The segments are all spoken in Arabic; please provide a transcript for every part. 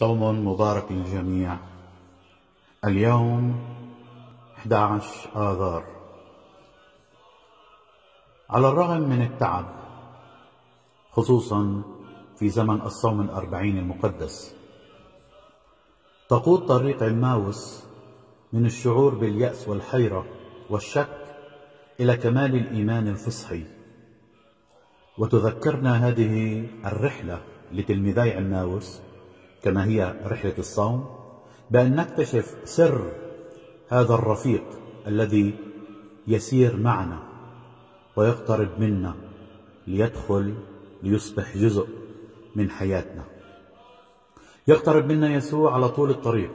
صوم مبارك للجميع. اليوم 11 آذار. على الرغم من التعب خصوصا في زمن الصوم الأربعين المقدس تقود طريق عماوس من الشعور باليأس والحيرة والشك إلى كمال الإيمان الفصحي. وتذكرنا هذه الرحلة لتلميذي عماوس كما هي رحلة الصوم بأن نكتشف سر هذا الرفيق الذي يسير معنا ويقترب منا ليدخل ليصبح جزء من حياتنا. يقترب منا يسوع على طول الطريق.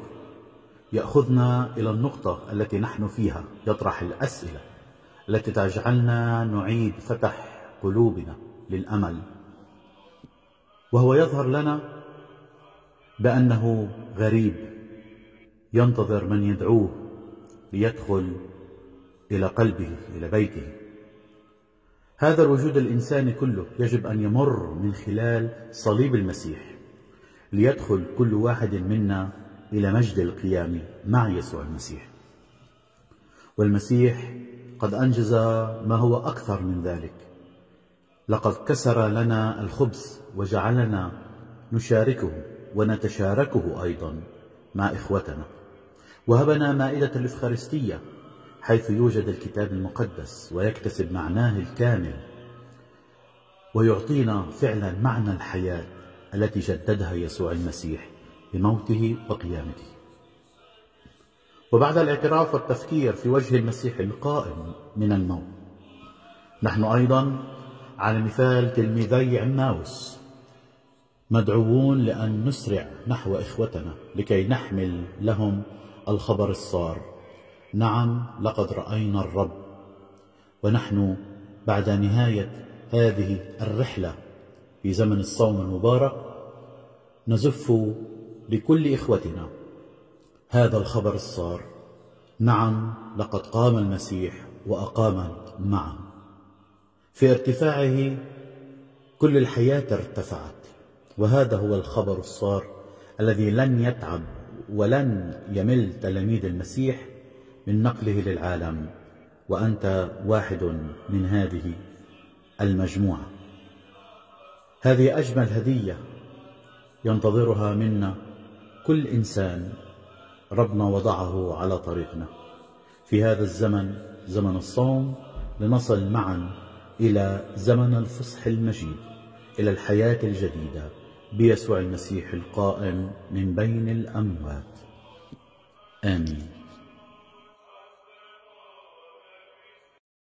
يأخذنا إلى النقطة التي نحن فيها يطرح الأسئلة التي تجعلنا نعيد فتح قلوبنا للأمل. وهو يظهر لنا بأنه غريب. ينتظر من يدعوه ليدخل إلى قلبه إلى بيته. هذا الوجود الإنساني كله يجب أن يمر من خلال صليب المسيح ليدخل كل واحد منا إلى مجد القيام مع يسوع المسيح. والمسيح قد أنجز ما هو أكثر من ذلك. لقد كسر لنا الخبز وجعلنا نشاركه. ونتشاركه أيضا مع إخوتنا. وهبنا مائدة الإفخارستية حيث يوجد الكتاب المقدس ويكتسب معناه الكامل ويعطينا فعلا معنى الحياة التي جددها يسوع المسيح بموته وقيامته. وبعد الاعتراف والتفكير في وجه المسيح القائم من الموت نحن أيضا على مثال تلميذي عماوس مدعوون لأن نسرع نحو إخوتنا لكي نحمل لهم الخبر الصار. نعم لقد رأينا الرب. ونحن بعد نهاية هذه الرحلة في زمن الصوم المبارك نزف لكل إخوتنا هذا الخبر الصار. نعم لقد قام المسيح وأقام معا. في ارتفاعه كل الحياة ارتفعت. وهذا هو الخبر الصار الذي لن يتعب ولن يمل تلاميذ المسيح من نقله للعالم وأنت واحد من هذه المجموعة. هذه أجمل هدية ينتظرها منا كل إنسان ربنا وضعه على طريقنا. في هذا الزمن زمن الصوم لنصل معا إلى زمن الفصح المجيد إلى الحياة الجديدة. بيسوع المسيح القائم من بين الأموات. آمين.